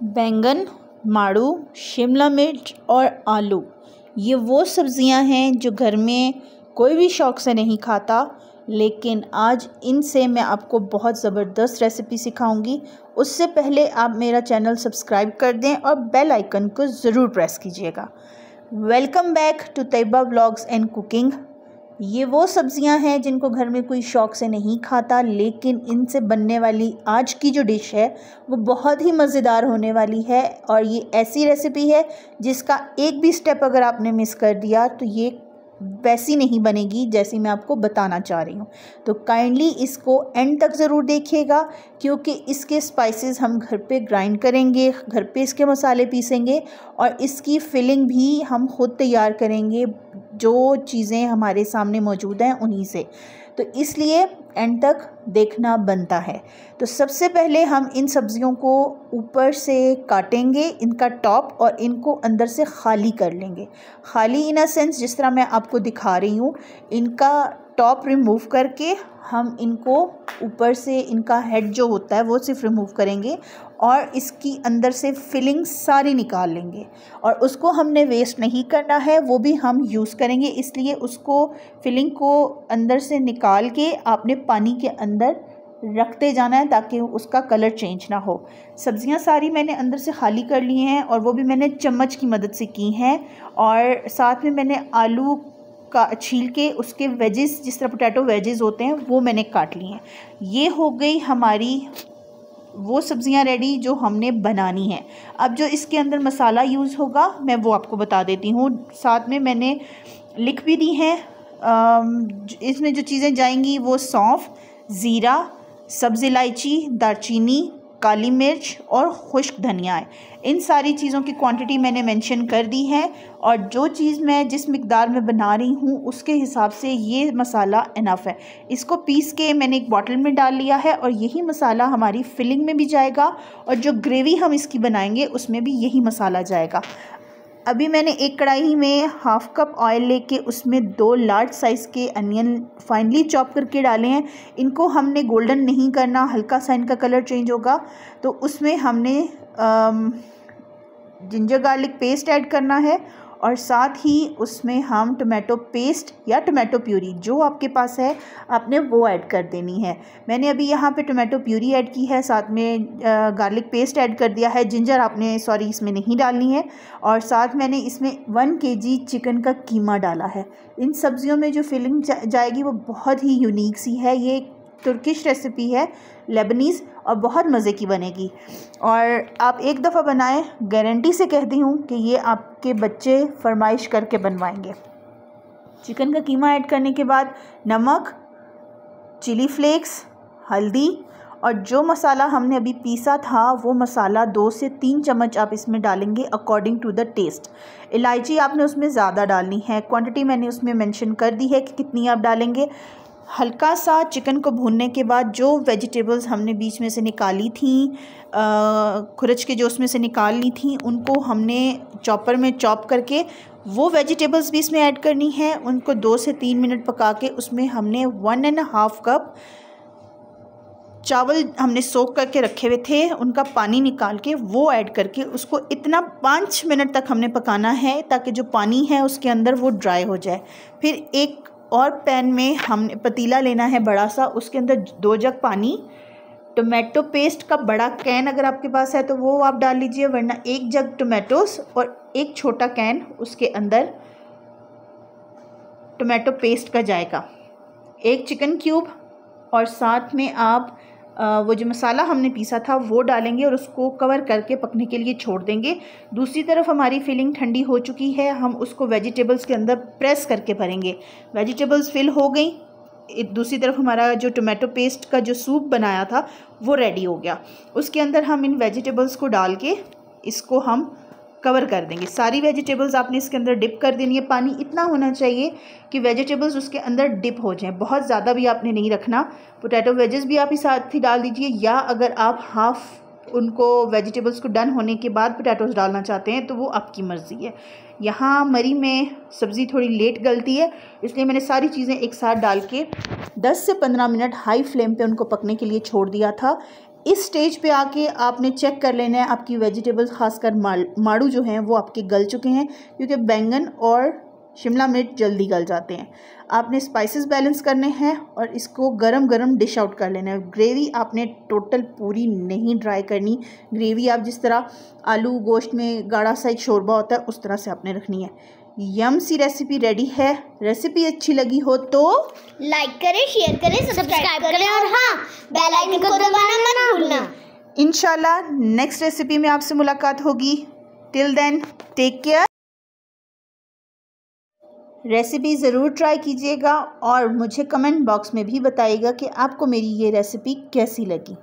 बैंगन, माड़ू, शिमला मिर्च और आलू। ये वो सब्ज़ियाँ हैं जो घर में कोई भी शौक़ से नहीं खाता, लेकिन आज इनसे मैं आपको बहुत ज़बरदस्त रेसिपी सिखाऊँगी। उससे पहले आप मेरा चैनल सब्सक्राइब कर दें और बेल आइकन को ज़रूर प्रेस कीजिएगा। Welcome back to Tayyaba blogs and cooking ये वो सब्ज़ियाँ हैं जिनको घर में कोई शौक़ से नहीं खाता, लेकिन इनसे बनने वाली आज की जो डिश है, वो बहुत ही मज़ेदार होने वाली है और ये ऐसी रेसिपी है जिसका एक भी स्टेप अगर आपने मिस कर दिया तो ये वैसी नहीं बनेगी जैसी मैं आपको बताना चाह रही हूँ। तो काइंडली इसको एंड तक ज़रूर देखिएगा, क्योंकि इसके स्पाइसेस हम घर पे ग्राइंड करेंगे, घर पे इसके मसाले पीसेंगे और इसकी फिलिंग भी हम खुद तैयार करेंगे जो चीज़ें हमारे सामने मौजूद हैं उन्हीं से। तो इसलिए एंड तक देखना बनता है। तो सबसे पहले हम इन सब्ज़ियों को ऊपर से काटेंगे, इनका टॉप और इनको अंदर से खाली कर लेंगे। खाली इन अ सेंस जिस तरह मैं आपको दिखा रही हूँ, इनका टॉप रिमूव करके हम इनको ऊपर से इनका हेड जो होता है वो सिर्फ़ रिमूव करेंगे और इसकी अंदर से फिलिंग सारी निकाल लेंगे। और उसको हमने वेस्ट नहीं करना है, वो भी हम यूज़ करेंगे। इसलिए उसको फिलिंग को अंदर से निकाल के आपने पानी के अंदर रखते जाना है ताकि उसका कलर चेंज ना हो। सब्ज़ियाँ सारी मैंने अंदर से खाली कर ली हैं और वो भी मैंने चम्मच की मदद से की हैं। और साथ में मैंने आलू का छील के उसके वेजेस जिस तरह पोटैटो वेजेस होते हैं, वो मैंने काट लिए हैं। ये हो गई हमारी वो सब्ज़ियाँ रेडी जो हमने बनानी है। अब जो इसके अंदर मसाला यूज़ होगा, मैं वो आपको बता देती हूँ। साथ में मैंने लिख भी दी हैं। इसमें जो चीज़ें जाएँगी वो सौंफ, ज़ीरा, सब्ज़ इलायची दारचीनी काली मिर्च और खुश्क धनिया है। इन सारी चीज़ों की क्वांटिटी मैंने मेंशन कर दी है और जो चीज़ मैं जिस मकदार में बना रही हूँ, उसके हिसाब से ये मसाला इनफ है। इसको पीस के मैंने एक बॉटल में डाल लिया है और यही मसाला हमारी फिलिंग में भी जाएगा और जो ग्रेवी हम इसकी बनाएँगे, उसमें भी यही मसाला जाएगा। अभी मैंने एक कढ़ाई में हाफ़ कप ऑयल लेके उसमें दो लार्ज साइज़ के अनियन फाइनली चॉप करके डाले हैं। इनको हमने गोल्डन नहीं करना, हल्का सा इनका कलर चेंज होगा। तो उसमें हमने जिंजर गार्लिक पेस्ट ऐड करना है और साथ ही उसमें हम टोमेटो पेस्ट या टोमेटो प्यूरी जो आपके पास है आपने वो ऐड कर देनी है। मैंने अभी यहाँ पे टोमेटो प्यूरी ऐड की है साथ में गार्लिक पेस्ट ऐड कर दिया है जिंजर आपने सॉरी इसमें नहीं डालनी है। और साथ मैंने इसमें वन के जी चिकन का कीमा डाला है। इन सब्ज़ियों में जो फिलिंग जा, जाएगी वो बहुत ही यूनिक सी है। ये तुर्किश रेसिपी है लेबनीज़ और बहुत मज़े की बनेगी। और आप एक दफ़ा बनाएँ गारंटी से कहती हूँ कि ये आपके बच्चे फरमाइश करके बनवाएँगे। चिकन का कीमा ऐड करने के बाद नमक चिली फ्लेक्स हल्दी, और जो मसाला हमने अभी पीसा था, वो मसाला दो से तीन चम्मच आप इसमें डालेंगे अकॉर्डिंग टू द टेस्ट इलायची आपने उसमें ज़्यादा डालनी है। क्वांटिटी मैंने उसमें मेंशन कर दी है कि कितनी आप डालेंगे। हल्का सा चिकन को भूनने के बाद जो वेजिटेबल्स हमने बीच में से निकाली थी खुरच के जो उसमें से निकाल ली थी, उनको हमने चॉपर में चॉप करके वो वेजिटेबल्स भी इसमें ऐड करनी है। उनको दो से तीन मिनट पका के उसमें हमने वन एंड हाफ़ कप चावल हमने सोख करके रखे हुए थे, उनका पानी निकाल के वो ऐड करके उसको इतना पाँच मिनट तक हमने पकाना है ताकि जो पानी है उसके अंदर वो ड्राई हो जाए। फिर एक और पैन में हमने पतीला लेना है बड़ा सा, उसके अंदर दो जग पानी, टोमेटो पेस्ट का बड़ा कैन अगर आपके पास है तो वो आप डाल लीजिए, वरना एक जग टोमेटोस और एक छोटा कैन उसके अंदर टोमेटो पेस्ट का जाएगा एक चिकन क्यूब और साथ में आप वो जो मसाला हमने पीसा था, वो डालेंगे और उसको कवर करके पकने के लिए छोड़ देंगे। दूसरी तरफ़ हमारी फिलिंग ठंडी हो चुकी है। हम उसको वेजिटेबल्स के अंदर प्रेस करके भरेंगे। वेजिटेबल्स फिल हो गई। दूसरी तरफ़ हमारा जो टोमेटो पेस्ट का जो सूप बनाया था, वो रेडी हो गया। उसके अंदर हम इन वेजिटेबल्स को डाल के इसको हम कवर कर देंगे। सारी वेजिटेबल्स आपने इसके अंदर डिप कर देनी है। पानी इतना होना चाहिए कि वेजिटेबल्स उसके अंदर डिप हो जाएँ। बहुत ज़्यादा भी आपने नहीं रखना। पोटैटो वेजेस भी आप ही साथ ही डाल दीजिए। या अगर आप हाफ़ उनको वेजिटेबल्स को डन होने के बाद पोटैटोज़ डालना चाहते हैं तो वो आपकी मर्ज़ी है। यहाँ मरी में सब्ज़ी थोड़ी लेट गलती है, इसलिए मैंने सारी चीज़ें एक साथ डाल के 10 से 15 मिनट हाई फ्लेम पे उनको पकने के लिए छोड़ दिया था। इस स्टेज पे आके आपने चेक कर लेना है आपकी वेजिटेबल्स, खासकर माड़ू जो हैं वो आपके गल चुके हैं, क्योंकि बैंगन और शिमला मिर्च जल्दी गल जाते हैं। आपने स्पाइसेस बैलेंस करने हैं और इसको गरम गरम डिश आउट कर लेना है। ग्रेवी आपने टोटल पूरी नहीं ड्राई करनी। ग्रेवी आप जिस तरह आलू गोश्त में गाढ़ा सा एक शोरबा होता है, उस तरह से आपने रखनी है। यम सी रेसिपी रेडी है। रेसिपी अच्छी लगी हो तो लाइक करें शेयर करें सब्सक्राइब करें और हाँ बेल आइकन को दबाना मत भूलना। इंशाल्लाह नेक्स्ट रेसिपी में आपसे मुलाकात होगी। Till then take care recipe ज़रूर ट्राई कीजिएगा और मुझे कमेंट बॉक्स में भी बताइएगा कि आपको मेरी ये रेसिपी कैसी लगी।